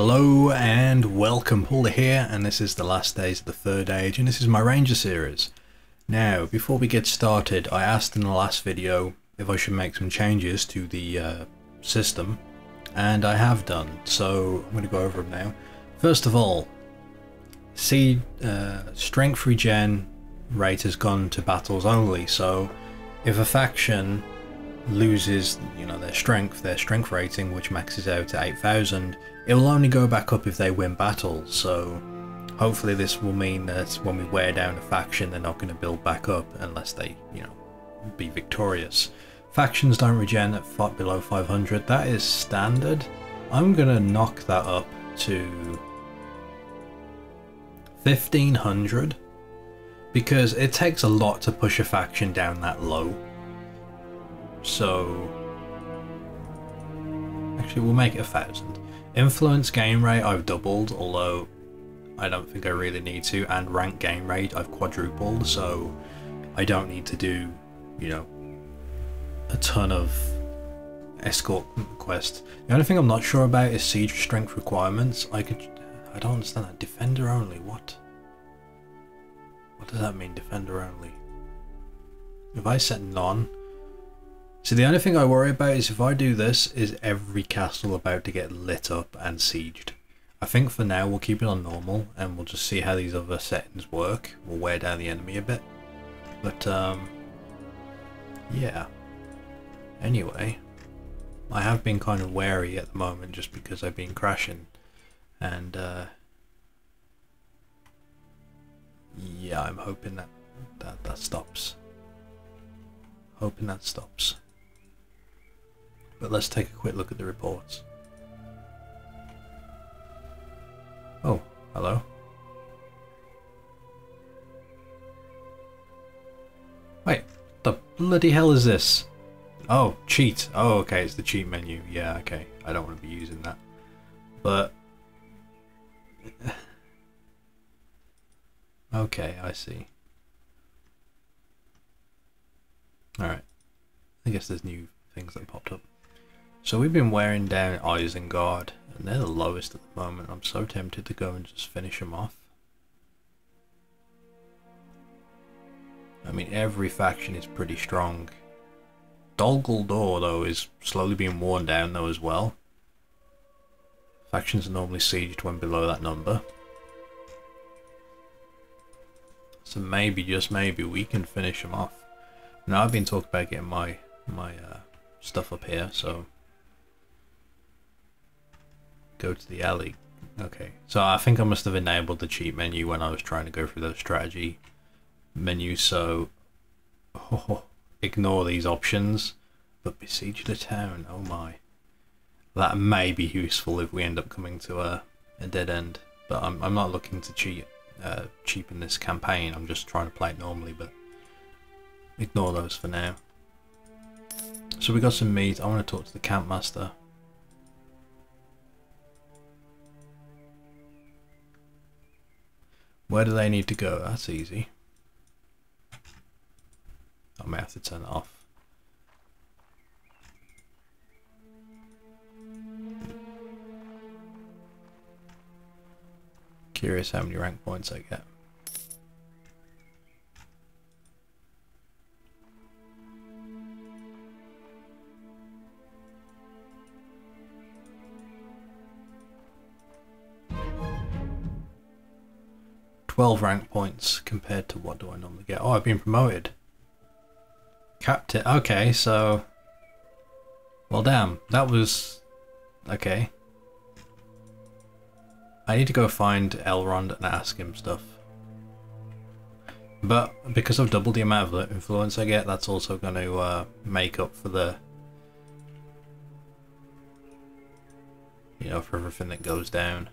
Hello and welcome, Pauleh here, and this is the last days of the third age, and this is my Ranger series. Now, before we get started, I asked in the last video if I should make some changes to the uh, system, and I have done, so I'm going to go over them now. First of all, see, uh, strength regen rate has gone to battles only, so if a faction loses you know their strength their strength rating which maxes out at 8000 it will only go back up if they win battles. So hopefully this will mean that when we wear down a faction they're not going to build back up unless they you know be victorious. Factions don't regen at below 500 that is standard. I'm going to knock that up to 1500 because it takes a lot to push a faction down that low so actually we'll make it a thousand. Influence game rate I've doubled although I don't think I really need to. And rank game rate I've quadrupled so I don't need to do you know a ton of escort quests the only thing I'm not sure about is siege strength requirements. I could I don't understand that. Defender only what? What does that mean defender only? If I set none so the only thing I worry about is if I do this, is every castle about to get lit up and sieged. I think for now we'll keep it on normal and we'll just see how these other settings work. We'll wear down the enemy a bit. But um, yeah. Anyway, I have been kind of wary at the moment just because I've been crashing. And uh, yeah, I'm hoping that, that that stops. Hoping that stops. But let's take a quick look at the reports. Oh, hello. Wait, the bloody hell is this? Oh, cheat. Oh, okay, it's the cheat menu. Yeah, okay. I don't want to be using that. But... okay, I see. Alright. I guess there's new things that popped up. So we've been wearing down Isengard, and they're the lowest at the moment. I'm so tempted to go and just finish them off. I mean, every faction is pretty strong. Dol though, is slowly being worn down, though, as well. Factions are normally sieged when below that number. So maybe, just maybe, we can finish them off. Now, I've been talking about getting my, my uh, stuff up here, so go to the alley. Okay, so I think I must have enabled the cheat menu when I was trying to go through those strategy menus, so oh, ignore these options, but besiege the town, oh my. That may be useful if we end up coming to a, a dead end, but I'm, I'm not looking to cheat, uh, cheapen this campaign, I'm just trying to play it normally, but ignore those for now. So we got some meat, I want to talk to the campmaster. Where do they need to go? That's easy. Oh, I may have to turn it off. Curious how many rank points I get. 12 rank points compared to what do I normally get? Oh, I've been promoted. Captain. Okay, so... Well, damn. That was... Okay. I need to go find Elrond and ask him stuff. But because I've doubled the amount of influence I get, that's also going to uh, make up for the... You know, for everything that goes down.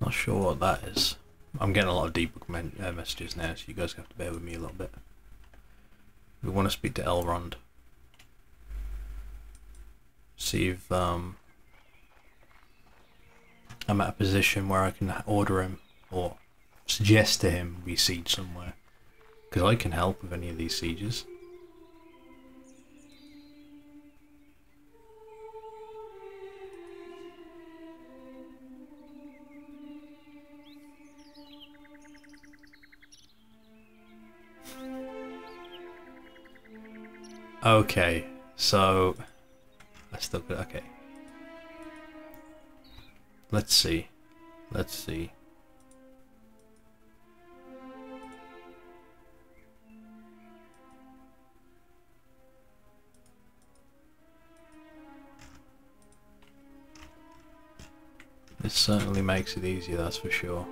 Not sure what that is. I'm getting a lot of debug uh, messages now, so you guys have to bear with me a little bit. We want to speak to Elrond. See if um, I'm at a position where I can order him or suggest to him we siege somewhere. Because I can help with any of these sieges. Okay, so I still okay. Let's see. Let's see. This certainly makes it easier, that's for sure.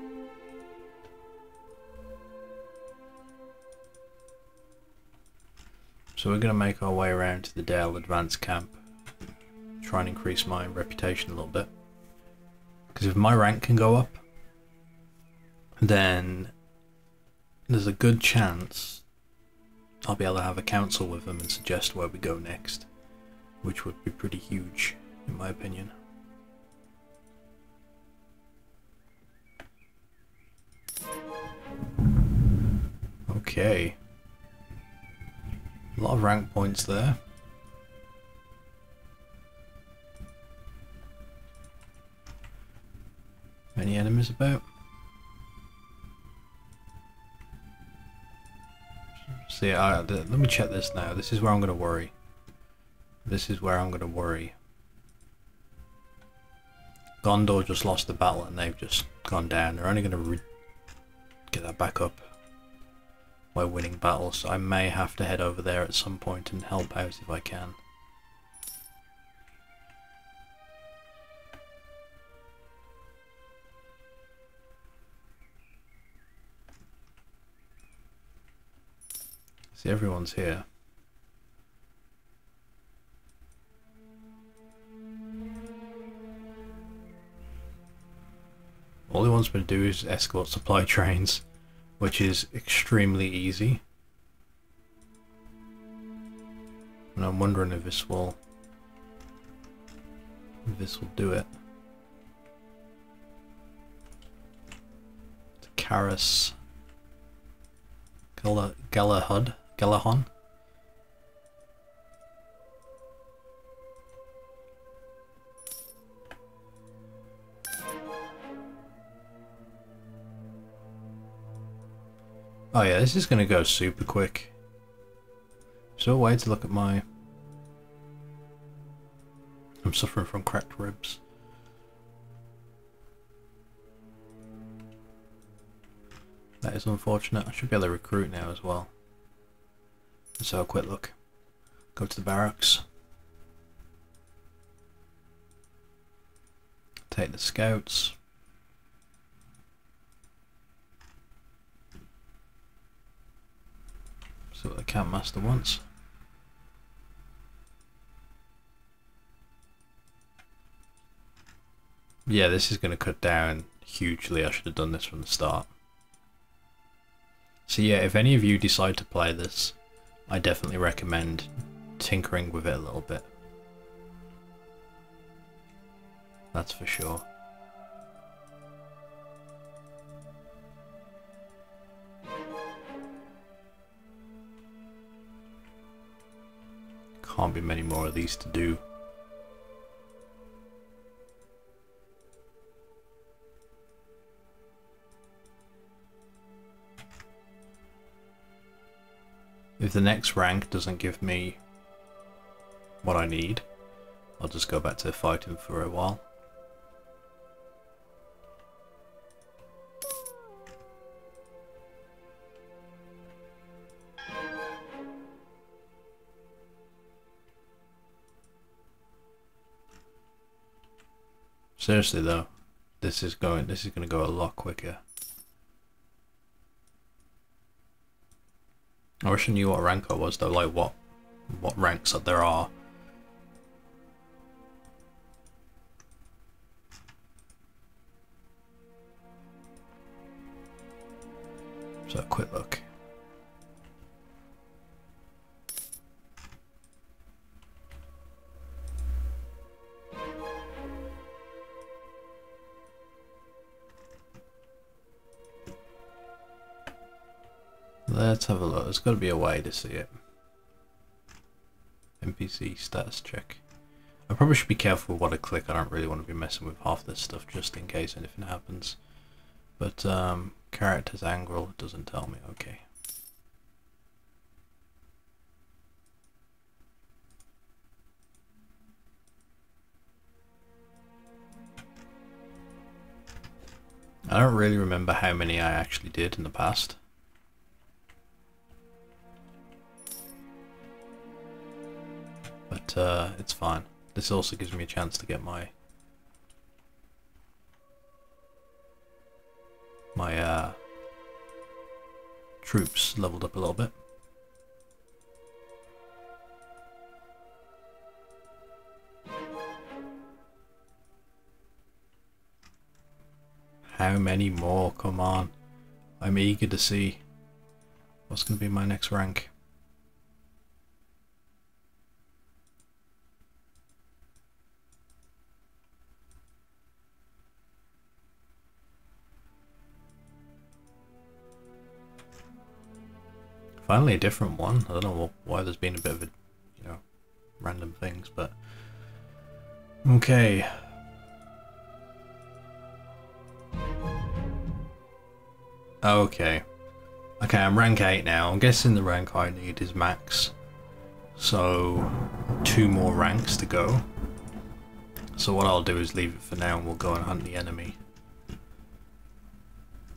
So we're going to make our way around to the Dale Advance Camp. Try and increase my reputation a little bit. Because if my rank can go up, then there's a good chance I'll be able to have a council with them and suggest where we go next. Which would be pretty huge, in my opinion. Okay. A lot of rank points there. Any enemies about? See, I, let me check this now. This is where I'm going to worry. This is where I'm going to worry. Gondor just lost the battle and they've just gone down. They're only going to get that back up by winning battles. I may have to head over there at some point and help out if I can. See, everyone's here. All he wants me to do is escort supply trains which is extremely easy. And I'm wondering if this will if this will do it. Karis Gala Galahud Galahon Oh yeah, this is going to go super quick. So way to look at my... I'm suffering from cracked ribs. That is unfortunate. I should be able to recruit now as well. So a quick look. Go to the barracks. Take the scouts. The campmaster wants. Yeah, this is going to cut down hugely. I should have done this from the start. So yeah, if any of you decide to play this, I definitely recommend tinkering with it a little bit. That's for sure. Can't be many more of these to do. If the next rank doesn't give me what I need, I'll just go back to fighting for a while. Seriously though, this is going this is gonna go a lot quicker. I wish I knew what rank I was though, like what what ranks that there are. So a quick look. Let's have a look. There's got to be a way to see it. NPC status check. I probably should be careful what I click. I don't really want to be messing with half this stuff just in case anything happens. But um, characters angle doesn't tell me. Okay. I don't really remember how many I actually did in the past. But uh, it's fine. This also gives me a chance to get my my uh, troops leveled up a little bit. How many more? Come on. I'm eager to see what's going to be my next rank. Finally a different one. I don't know why there's been a bit of a, you know, random things, but... Okay, Okay. Okay, I'm rank 8 now. I'm guessing the rank I need is max. So, two more ranks to go. So what I'll do is leave it for now and we'll go and hunt the enemy.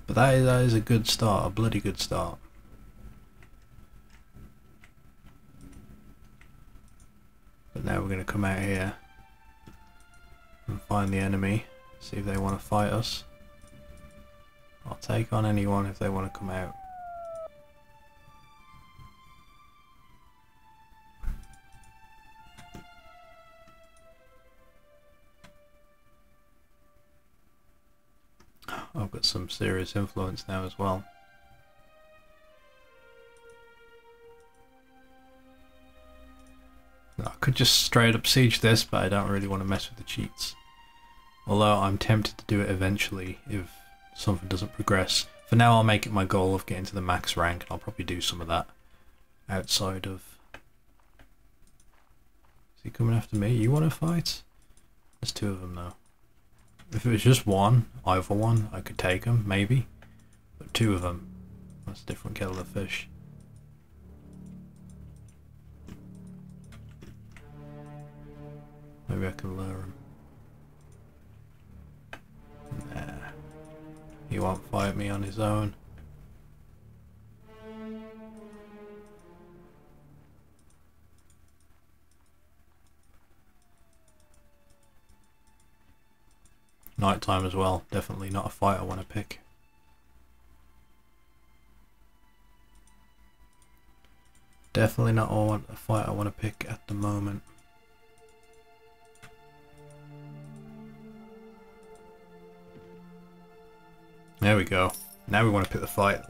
But that is, that is a good start, a bloody good start. But now we're going to come out here and find the enemy, see if they want to fight us. I'll take on anyone if they want to come out. I've got some serious influence now as well. Could just straight up siege this, but I don't really want to mess with the cheats. Although I'm tempted to do it eventually if something doesn't progress. For now I'll make it my goal of getting to the max rank and I'll probably do some of that outside of... Is he coming after me? You want to fight? There's two of them now. If it was just one, either one, I could take them, maybe. But two of them, that's a different kettle of fish. Maybe I can lure him. He won't fight me on his own. Nighttime as well, definitely not a fight I want to pick. Definitely not a fight I want to pick at the moment. There we go. Now we want to pick the fight.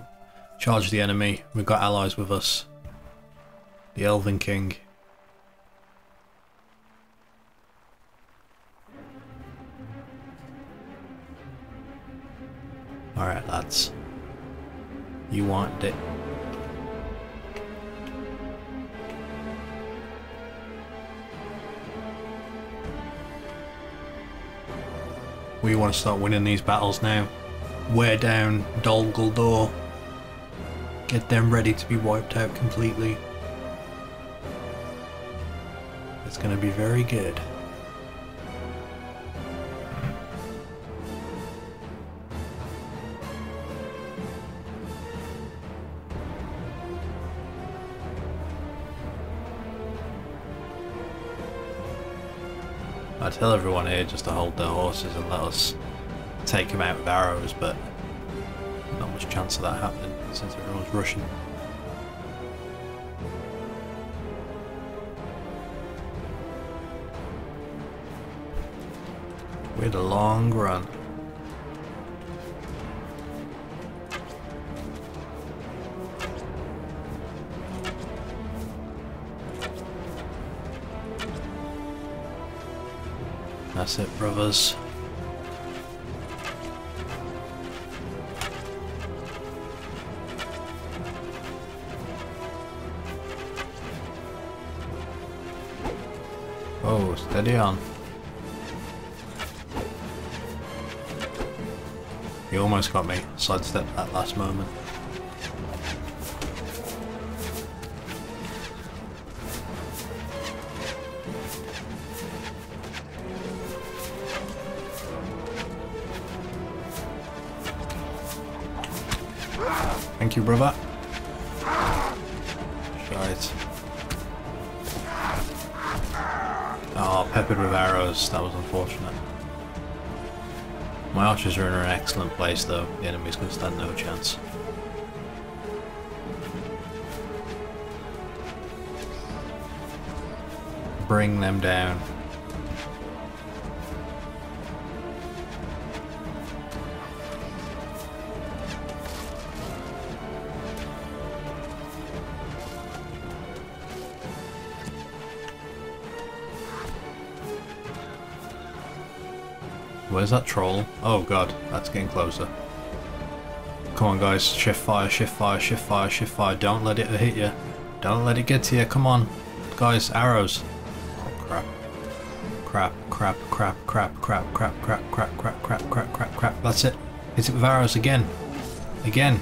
Charge the enemy. We've got allies with us. The Elven King. Alright lads. You want it. We want to start winning these battles now wear down Dol Guldur. Get them ready to be wiped out completely. It's going to be very good. I tell everyone here just to hold their horses and let us take him out with arrows, but not much chance of that happening since everyone's rushing. We had a long run. That's it, brothers. Steady on. You almost got me. Sidestepped that last moment. Thank you, brother. Peppered with arrows. That was unfortunate. My archers are in an excellent place though. The enemy's going to stand no chance. Bring them down. Where's that troll? Oh god, that's getting closer. Come on guys, shift fire, shift fire, shift fire, shift fire. Don't let it hit you. Don't let it get to you. Come on. Guys, arrows. Oh crap. Crap, crap, crap, crap, crap, crap, crap, crap, crap, crap, crap, crap, crap. That's it. Hit it with arrows again. Again.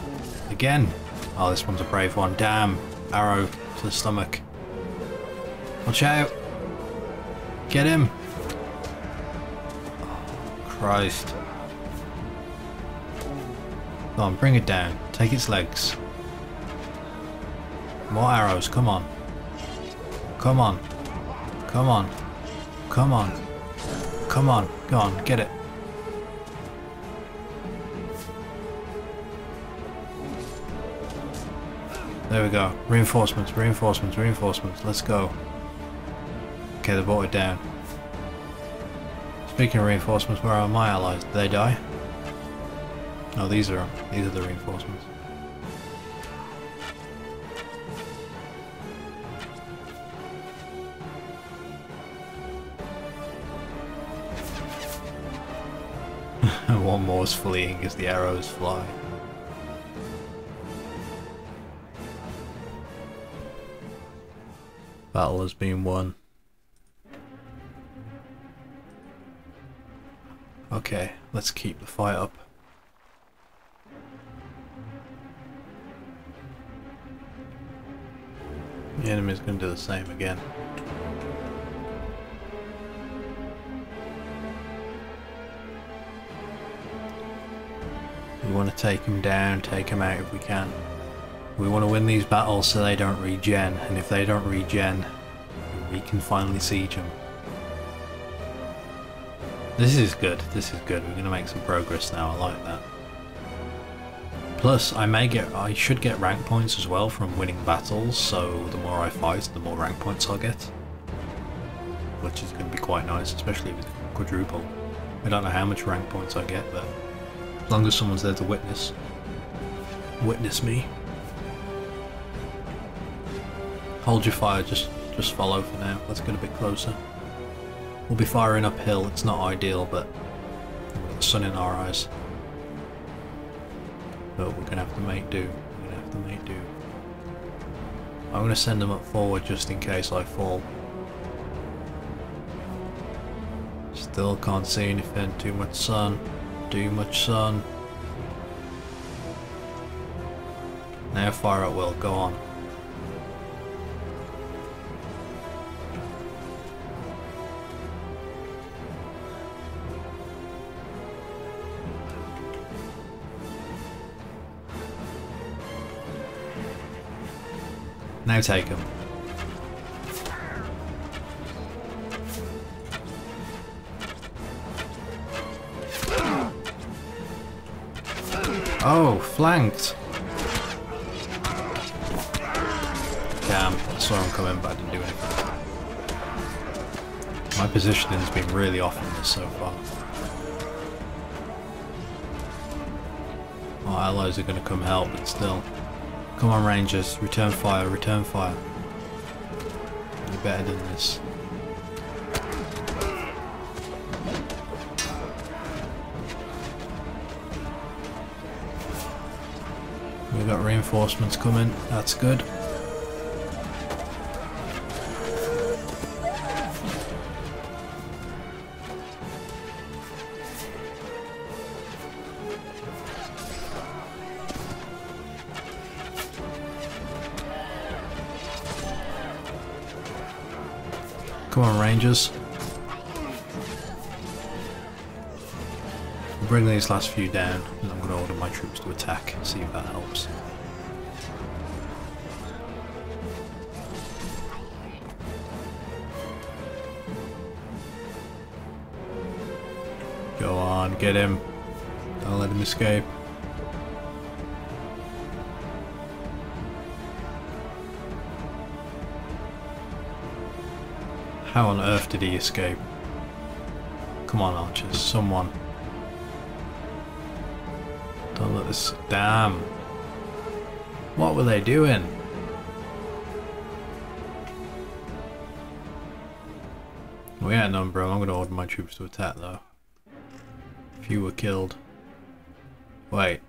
Again. Oh, this one's a brave one. Damn. Arrow to the stomach. Watch out. Get him. Christ. Come on, bring it down. Take its legs. More arrows, come on. Come on. Come on. Come on. Come on. Go on, get it. There we go. Reinforcements, reinforcements, reinforcements. Let's go. Okay, they brought it down. Speaking of reinforcements, where are my allies? Did they die? No, these are these are the reinforcements. One more is fleeing as the arrows fly. Battle has been won. Okay, let's keep the fight up. The enemy's going to do the same again. We want to take them down, take them out if we can. We want to win these battles so they don't regen, and if they don't regen, we can finally siege them. This is good, this is good. We're going to make some progress now, I like that. Plus, I may get, I should get rank points as well from winning battles, so the more I fight, the more rank points I'll get. Which is going to be quite nice, especially with quadruple. I don't know how much rank points I get, but as long as someone's there to witness, witness me. Hold your fire, just just follow for now. Let's get a bit closer. We'll be firing uphill, it's not ideal, but we've got the sun in our eyes. But we're gonna have to make do. We're gonna have to make do. I'm gonna send them up forward just in case I fall. Still can't see anything, too much sun. Too much sun. Now fire at will, go on. Now take him. Oh, flanked. Damn, I saw him coming but I didn't do anything. My positioning's been really off in this so far. My allies are going to come help, but still. Come on, Rangers. Return fire, return fire. You're better than this. We've got reinforcements coming. That's good. Rangers. bring these last few down, and I'm going to order my troops to attack, and see if that helps. Go on, get him. Don't let him escape. How on earth did he escape? Come on, archers, someone. Don't let this... Damn. What were they doing? We outnumber them. I'm going to order my troops to attack, though. Few were killed. Wait.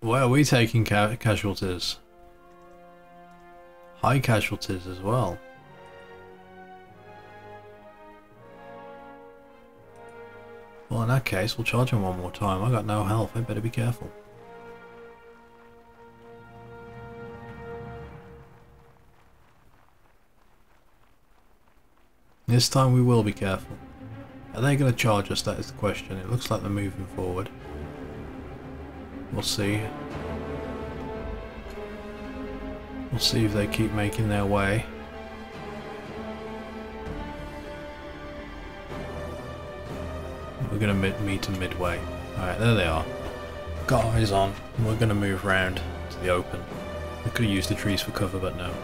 Why are we taking ca casualties? High casualties as well. Well, in that case, we'll charge him one more time. I got no health. I better be careful. This time we will be careful. Are they going to charge us? That is the question. It looks like they're moving forward. We'll see. We'll see if they keep making their way. We're going to meet them midway. Alright, there they are. Got eyes on. We're going to move round to the open. We could have used the trees for cover, but no.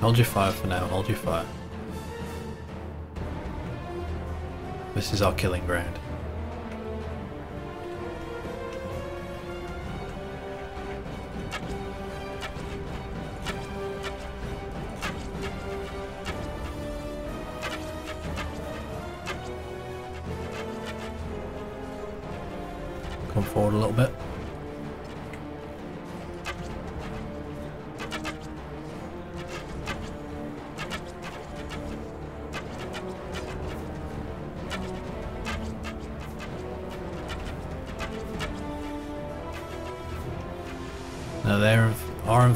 Hold your fire for now, hold your fire. This is our killing ground. Come forward a little bit.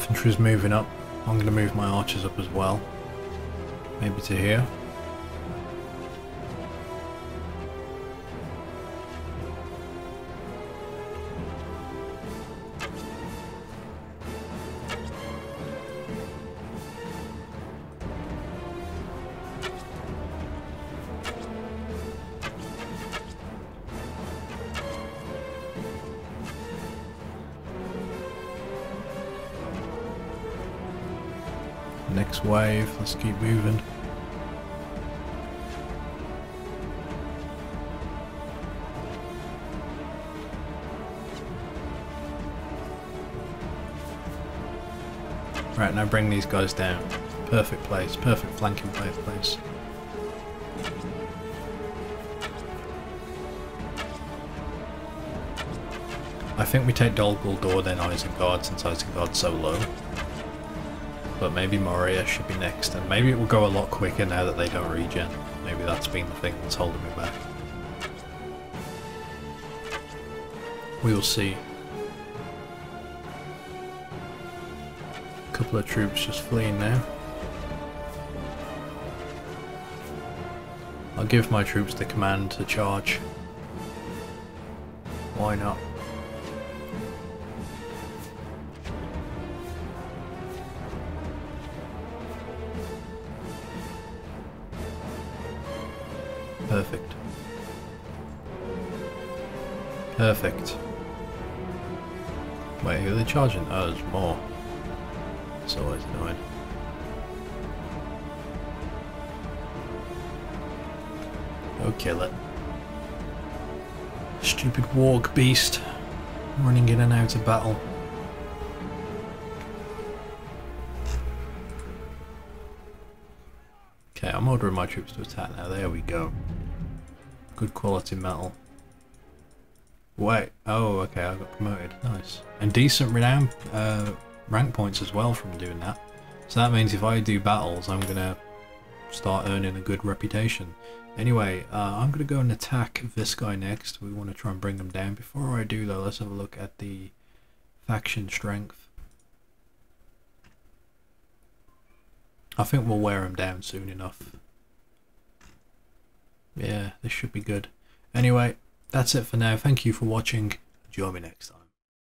Infantry is moving up. I'm going to move my archers up as well. Maybe to here. Next wave, let's keep moving. Right, now bring these guys down. Perfect place, perfect flanking place. place. I think we take Dol Guldur then Isengard since Isengard's so low but maybe Moria should be next, and maybe it will go a lot quicker now that they don't regen. Maybe that's been the thing that's holding me back. We will see. A couple of troops just fleeing now. I'll give my troops the command to charge. Why not? Perfect. Wait, who are they charging? Oh, there's more. It's always annoying. Go kill it. Stupid warg beast. Running in and out of battle. Okay, I'm ordering my troops to attack now. There we go. Good quality metal. Wait, oh, okay, I got promoted. Nice. And decent renown uh, rank points as well from doing that. So that means if I do battles, I'm gonna start earning a good reputation. Anyway, uh, I'm going to go and attack this guy next. We want to try and bring him down. Before I do though, let's have a look at the faction strength. I think we'll wear him down soon enough. Yeah, this should be good. Anyway, that's it for now. Thank you for watching. Join me next time.